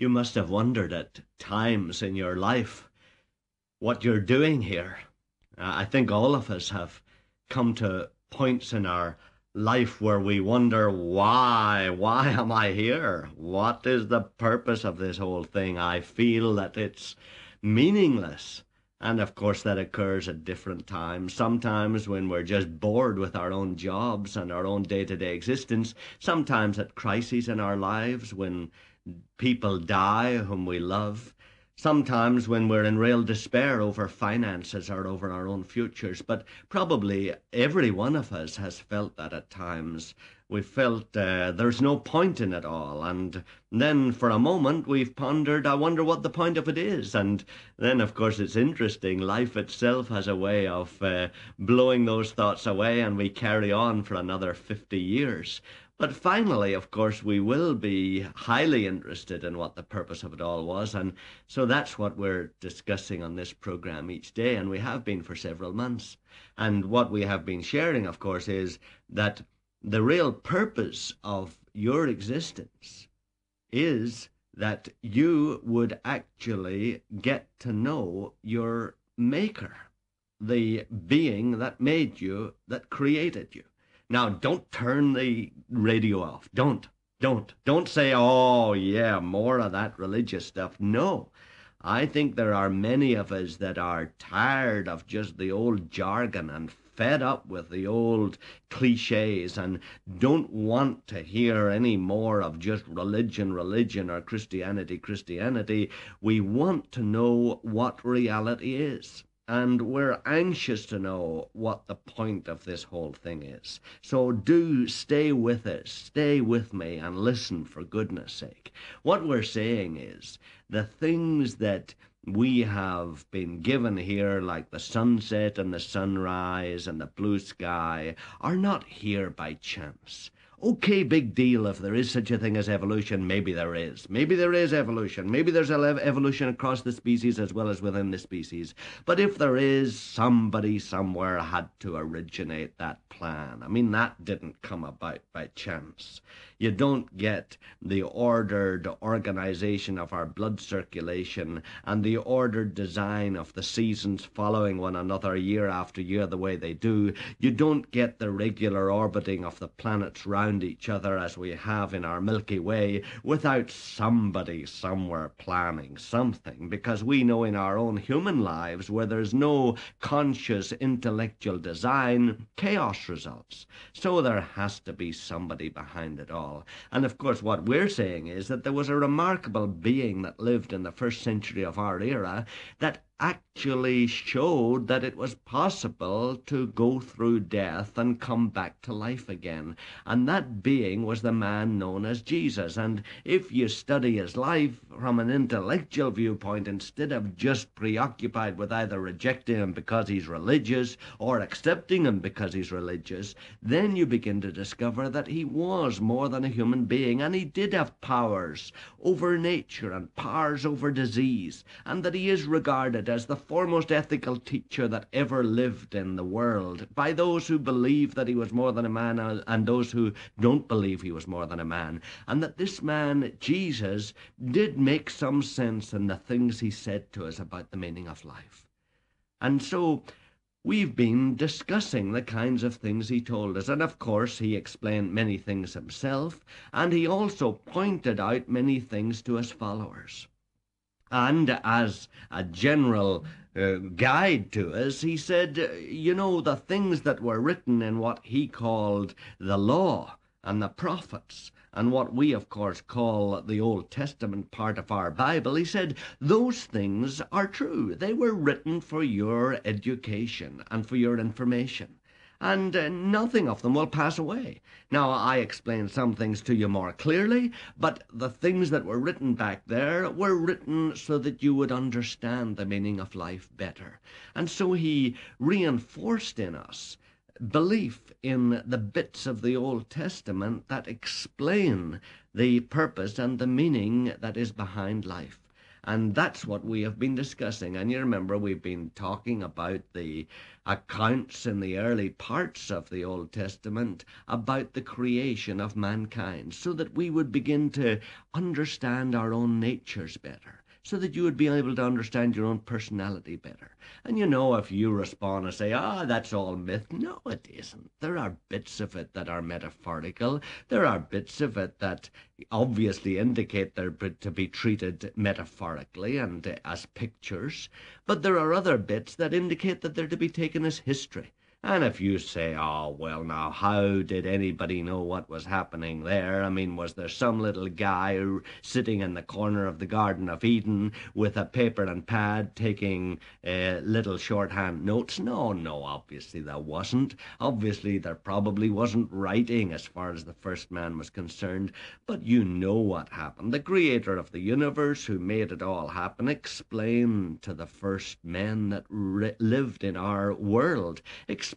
You must have wondered at times in your life what you're doing here. Uh, I think all of us have come to points in our life where we wonder why why am i here? What is the purpose of this whole thing? I feel that it's meaningless. And of course that occurs at different times. Sometimes when we're just bored with our own jobs and our own day-to-day existence. Sometimes at crises in our lives when people die whom we love sometimes when we're in real despair over finances or over our own futures. But probably every one of us has felt that at times. We've felt uh, there's no point in it all. And then for a moment we've pondered, I wonder what the point of it is. And then, of course, it's interesting. Life itself has a way of uh, blowing those thoughts away, and we carry on for another 50 years. But finally, of course, we will be highly interested in what the purpose of it all was. And so that's what we're discussing on this program each day. And we have been for several months. And what we have been sharing, of course, is that the real purpose of your existence is that you would actually get to know your maker, the being that made you, that created you. Now, don't turn the radio off. Don't. Don't. Don't say, oh, yeah, more of that religious stuff. No. I think there are many of us that are tired of just the old jargon and fed up with the old cliches and don't want to hear any more of just religion, religion, or Christianity, Christianity. We want to know what reality is and we're anxious to know what the point of this whole thing is. So do stay with us, stay with me, and listen for goodness sake. What we're saying is the things that we have been given here, like the sunset and the sunrise and the blue sky, are not here by chance. Okay, big deal if there is such a thing as evolution. Maybe there is. Maybe there is evolution. Maybe there's evolution across the species as well as within the species. But if there is, somebody somewhere had to originate that plan. I mean, that didn't come about by chance. You don't get the ordered organization of our blood circulation and the ordered design of the seasons following one another year after year the way they do. You don't get the regular orbiting of the planets round each other as we have in our Milky Way without somebody somewhere planning something because we know in our own human lives where there's no conscious intellectual design, chaos results. So there has to be somebody behind it all all. And of course, what we're saying is that there was a remarkable being that lived in the first century of our era that actually showed that it was possible to go through death and come back to life again. And that being was the man known as Jesus. And if you study his life from an intellectual viewpoint, instead of just preoccupied with either rejecting him because he's religious or accepting him because he's religious, then you begin to discover that he was more than a human being and he did have powers over nature and powers over disease, and that he is regarded as the foremost ethical teacher that ever lived in the world by those who believe that he was more than a man and those who don't believe he was more than a man. And that this man, Jesus, did make some sense in the things he said to us about the meaning of life. And so we've been discussing the kinds of things he told us. And of course, he explained many things himself, and he also pointed out many things to his followers. And as a general uh, guide to us, he said, you know, the things that were written in what he called the law and the prophets, and what we, of course, call the Old Testament part of our Bible, he said, those things are true. They were written for your education and for your information and uh, nothing of them will pass away. Now, I explained some things to you more clearly, but the things that were written back there were written so that you would understand the meaning of life better. And so he reinforced in us belief in the bits of the Old Testament that explain the purpose and the meaning that is behind life. And that's what we have been discussing. And you remember we've been talking about the accounts in the early parts of the Old Testament about the creation of mankind so that we would begin to understand our own natures better so that you would be able to understand your own personality better. And you know, if you respond and say, ah, oh, that's all myth, no, it isn't. There are bits of it that are metaphorical. There are bits of it that obviously indicate they're to be treated metaphorically and as pictures. But there are other bits that indicate that they're to be taken as history. And if you say, oh, well, now, how did anybody know what was happening there? I mean, was there some little guy sitting in the corner of the Garden of Eden with a paper and pad taking uh, little shorthand notes? No, no, obviously there wasn't. Obviously, there probably wasn't writing as far as the first man was concerned. But you know what happened. The creator of the universe, who made it all happen, explained to the first men that lived in our world, explained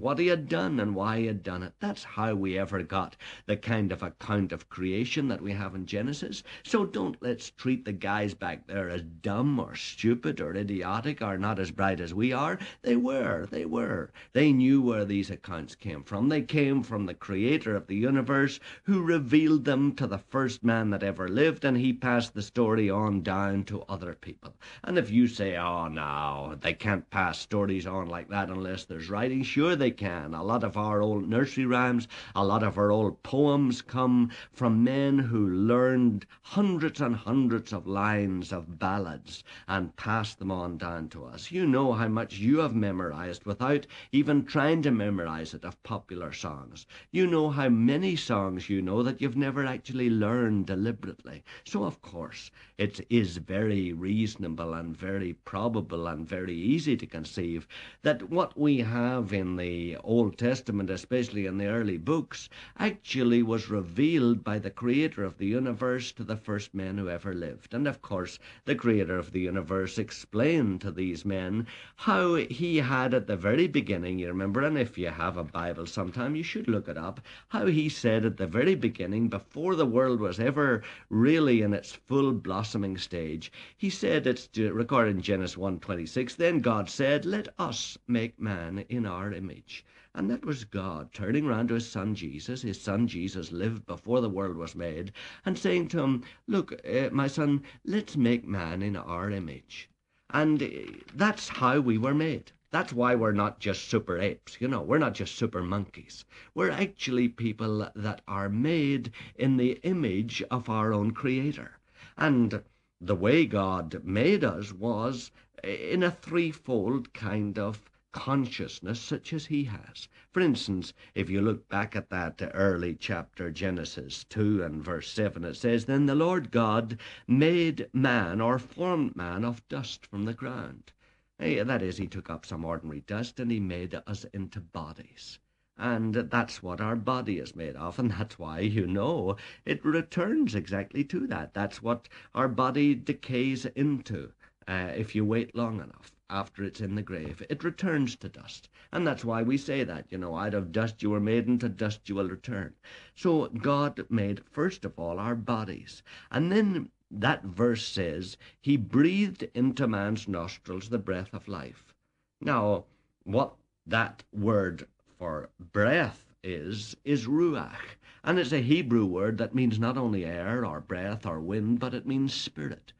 what he had done and why he had done it. That's how we ever got the kind of account of creation that we have in Genesis. So don't let's treat the guys back there as dumb or stupid or idiotic or not as bright as we are. They were, they were. They knew where these accounts came from. They came from the creator of the universe who revealed them to the first man that ever lived and he passed the story on down to other people. And if you say, oh no, they can't pass stories on like that unless there's right Sure they can. A lot of our old nursery rhymes, a lot of our old poems come from men who learned hundreds and hundreds of lines of ballads and passed them on down to us. You know how much you have memorized without even trying to memorize it of popular songs. You know how many songs you know that you've never actually learned deliberately. So, of course, it is very reasonable and very probable and very easy to conceive that what we have have in the Old Testament, especially in the early books, actually was revealed by the creator of the universe to the first men who ever lived. And of course, the creator of the universe explained to these men how he had at the very beginning, you remember, and if you have a Bible sometime, you should look it up, how he said at the very beginning, before the world was ever really in its full blossoming stage, he said, it's uh, recorded in Genesis 1.26, then God said, let us make man in our image. And that was God turning round to his son Jesus. His son Jesus lived before the world was made and saying to him, Look, uh, my son, let's make man in our image. And uh, that's how we were made. That's why we're not just super apes, you know, we're not just super monkeys. We're actually people that are made in the image of our own creator. And the way God made us was in a threefold kind of consciousness such as he has. For instance, if you look back at that early chapter, Genesis 2 and verse 7, it says, Then the Lord God made man or formed man of dust from the ground. That is, he took up some ordinary dust and he made us into bodies. And that's what our body is made of, and that's why, you know, it returns exactly to that. That's what our body decays into uh, if you wait long enough after it's in the grave. It returns to dust. And that's why we say that, you know, out of dust you were made, and to dust you will return. So God made, first of all, our bodies. And then that verse says, He breathed into man's nostrils the breath of life. Now, what that word for breath is, is ruach. And it's a Hebrew word that means not only air or breath or wind, but it means spirit.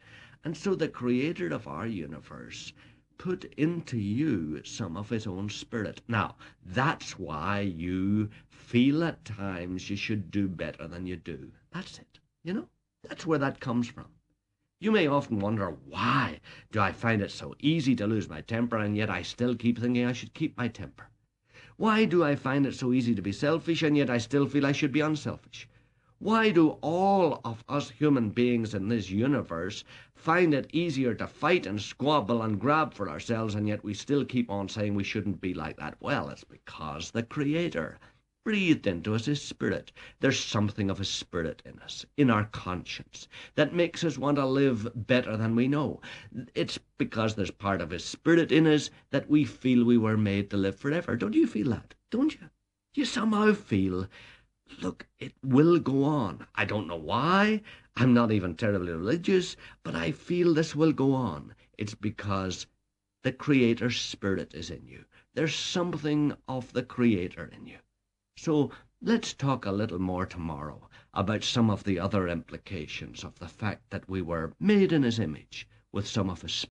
And so the creator of our universe put into you some of his own spirit. Now, that's why you feel at times you should do better than you do. That's it. You know, that's where that comes from. You may often wonder, why do I find it so easy to lose my temper and yet I still keep thinking I should keep my temper? Why do I find it so easy to be selfish and yet I still feel I should be unselfish? Why do all of us human beings in this universe find it easier to fight and squabble and grab for ourselves, and yet we still keep on saying we shouldn't be like that? Well, it's because the Creator breathed into us His Spirit. There's something of His Spirit in us, in our conscience, that makes us want to live better than we know. It's because there's part of His Spirit in us that we feel we were made to live forever. Don't you feel that? Don't you? You somehow feel look, it will go on. I don't know why. I'm not even terribly religious, but I feel this will go on. It's because the Creator's Spirit is in you. There's something of the Creator in you. So let's talk a little more tomorrow about some of the other implications of the fact that we were made in His image with some of His